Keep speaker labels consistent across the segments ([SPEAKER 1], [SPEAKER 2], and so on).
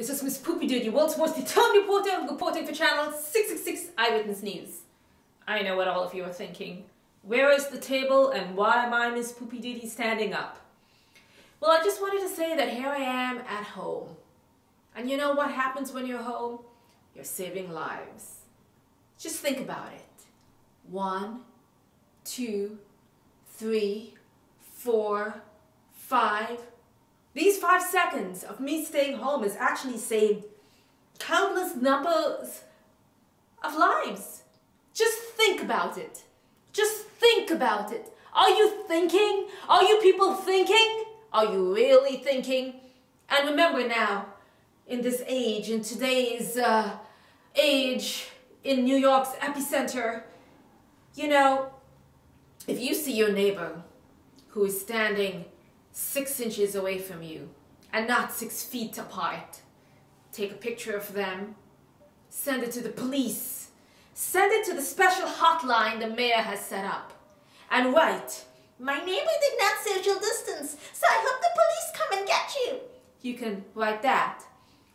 [SPEAKER 1] This is Miss Poopee Doodee, world's most determined reporter, reporting for Channel 666 Eyewitness News. I know what all of you are thinking. Where is the table and why am I Miss Poopee Doodee standing up? Well, I just wanted to say that here I am at home. And you know what happens when you're home? You're saving lives. Just think about it. One, two, three, four, five. These five seconds of me staying home has actually saved countless numbers of lives. Just think about it. Just think about it. Are you thinking? Are you people thinking? Are you really thinking? And remember now, in this age, in today's uh, age, in New York's epicenter, you know, if you see your neighbor who is standing six inches away from you and not six feet apart, take a picture of them, send it to the police, send it to the special hotline the mayor has set up, and write, My neighbor did not social distance, so I hope the police come and get you. You can write that.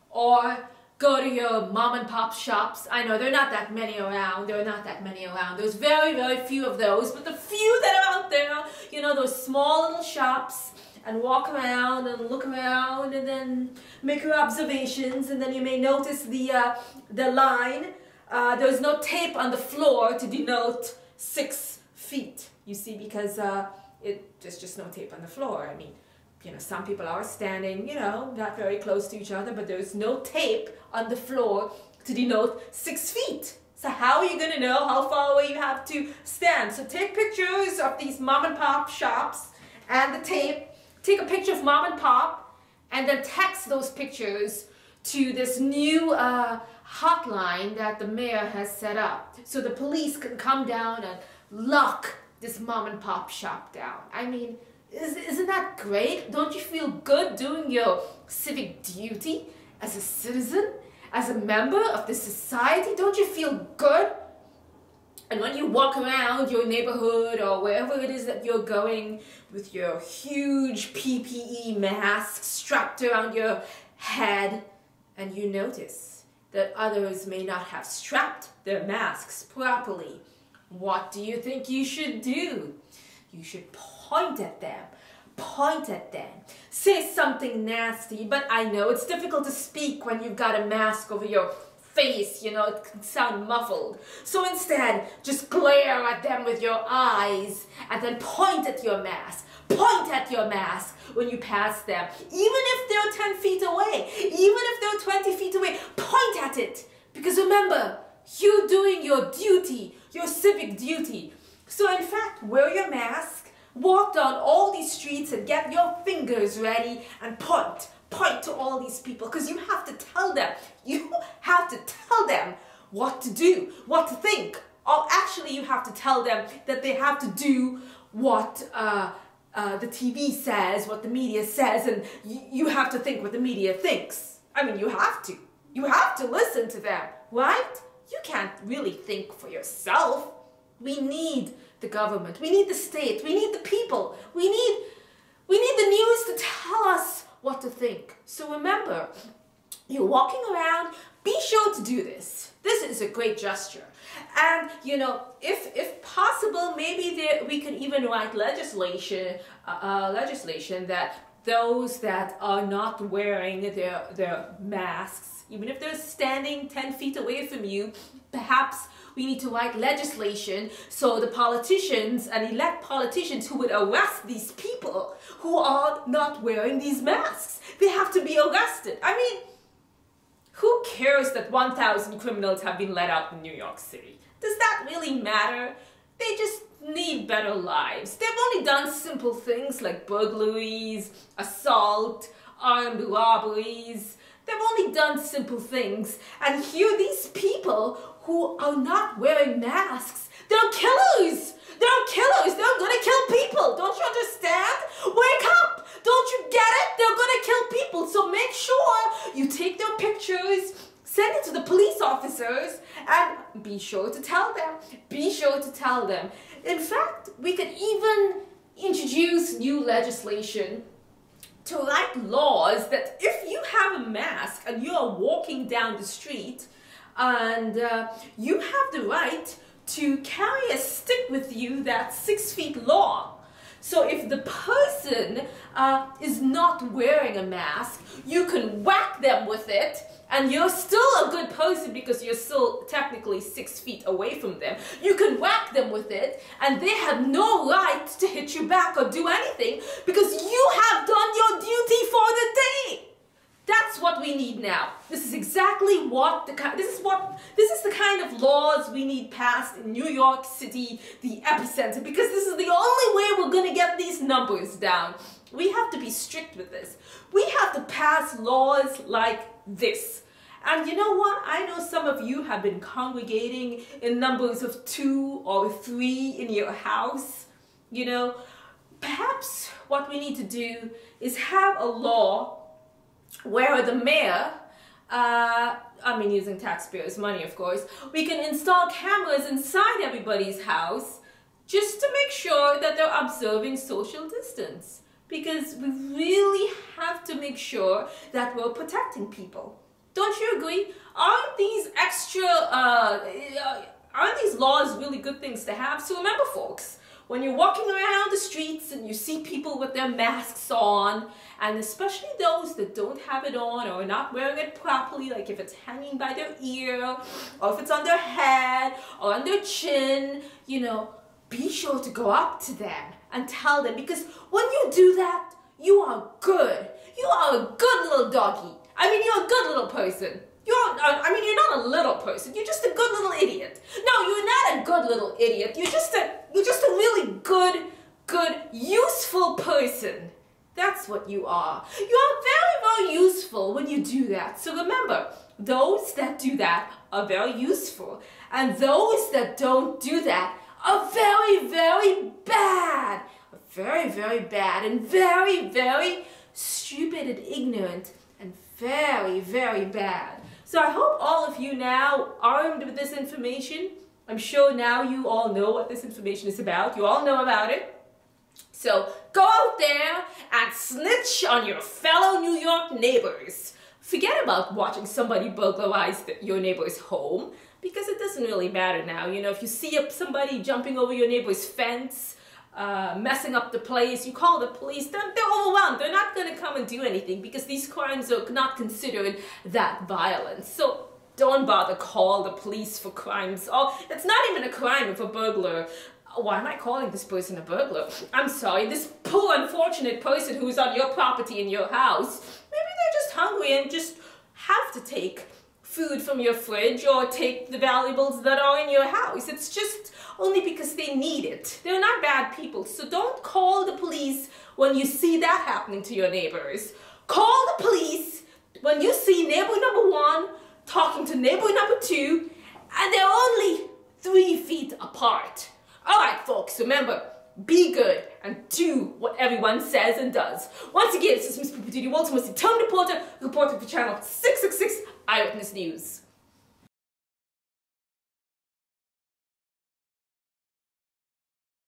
[SPEAKER 1] Or go to your mom and pop shops. I know there are not that many around. There are not that many around. There's very, very few of those. But the few that are out there, you know, those small little shops and walk around and look around and then make your observations and then you may notice the, uh, the line. Uh, there's no tape on the floor to denote six feet, you see, because uh, it, there's just no tape on the floor. I mean, you know, some people are standing, you know, not very close to each other, but there's no tape on the floor to denote six feet. So how are you going to know how far away you have to stand? So take pictures of these mom and pop shops and the tape. Take a picture of mom and pop and then text those pictures to this new uh, hotline that the mayor has set up. So the police can come down and lock this mom and pop shop down. I mean, isn't that great? Don't you feel good doing your civic duty as a citizen, as a member of the society? Don't you feel good? And when you walk around your neighborhood or wherever it is that you're going with your huge PPE mask strapped around your head, and you notice that others may not have strapped their masks properly, what do you think you should do? You should point at them. Point at them. Say something nasty, but I know it's difficult to speak when you've got a mask over your face, you know, it can sound muffled. So instead, just glare at them with your eyes and then point at your mask. Point at your mask when you pass them. Even if they're 10 feet away, even if they're 20 feet away, point at it. Because remember, you're doing your duty, your civic duty. So in fact, wear your mask, walk down all these streets and get your fingers ready and point. Point to all these people because you have to tell them. You have to tell them what to do, what to think. Or actually, you have to tell them that they have to do what uh, uh, the TV says, what the media says, and you have to think what the media thinks. I mean, you have to. You have to listen to them, right? You can't really think for yourself. We need the government. We need the state. We need the people. We need, we need the news to tell us what to think. So remember, you're walking around, be sure to do this. This is a great gesture. And, you know, if, if possible, maybe there, we could even write legislation, uh, uh, legislation that those that are not wearing their, their masks, even if they're standing 10 feet away from you, perhaps we need to write legislation so the politicians and elect politicians who would arrest these people who are not wearing these masks, they have to be arrested. I mean, who cares that 1,000 criminals have been let out in New York City? Does that really matter? They just need better lives. They've only done simple things like burglaries, assault, armed robberies. They've only done simple things. And here these people who are not wearing masks, they're killers. They're killers. They're gonna kill people. Don't you understand? Wake up. Don't you get it? They're gonna kill people. So make sure you take their pictures, send it to the police officers, and be sure to tell them. Be sure to tell them. In fact, we could even introduce new legislation to write laws that if you have a mask and you are walking down the street and uh, you have the right to carry a stick with you that's six feet long. So if the person uh, is not wearing a mask, you can whack them with it and you're still a good person because you're still technically six feet away from them. You can whack them with it and they have no right to hit you back or do anything because you have done your duty for the day. That's what we need now. This is exactly what the this is what this is the kind of laws we need passed in New York City, the epicenter, because this is the only way these numbers down. We have to be strict with this. We have to pass laws like this. And you know what? I know some of you have been congregating in numbers of two or three in your house. You know, perhaps what we need to do is have a law where the mayor, uh, I mean using taxpayers' money of course, we can install cameras inside everybody's house just to make sure that they're observing social distance. Because we really have to make sure that we're protecting people. Don't you agree? Aren't these extra, uh, uh aren't these laws really good things to have? So remember folks, when you're walking around the streets and you see people with their masks on, and especially those that don't have it on or are not wearing it properly, like if it's hanging by their ear, or if it's on their head, or on their chin, you know, be sure to go up to them and tell them because when you do that, you are good. You are a good little doggy. I mean, you're a good little person. You're, uh, I mean, you're not a little person. You're just a good little idiot. No, you're not a good little idiot. You're just a, you're just a really good, good, useful person. That's what you are. You are very, very useful when you do that. So remember, those that do that are very useful. And those that don't do that are very, very bad. Very, very bad and very, very stupid and ignorant and very, very bad. So I hope all of you now, armed with this information, I'm sure now you all know what this information is about. You all know about it. So go out there and snitch on your fellow New York neighbors. Forget about watching somebody burglarize your neighbor's home because it doesn't really matter now. You know, if you see somebody jumping over your neighbor's fence, uh, messing up the place, you call the police, they're, they're overwhelmed. They're not going to come and do anything because these crimes are not considered that violent. So don't bother call the police for crimes. Oh, it's not even a crime if a burglar why am I calling this person a burglar? I'm sorry, this poor unfortunate person who's on your property in your house, maybe hungry and just have to take food from your fridge or take the valuables that are in your house. It's just only because they need it. They're not bad people. So don't call the police when you see that happening to your neighbors. Call the police when you see neighbor number one talking to neighbor number two and they're only three feet apart. All right, folks, remember, be good and do what everyone says and does. Once again, this is Miss Poopee Doodee Walton, the Tony Reporter, reporting for Channel 666 Eyewitness News.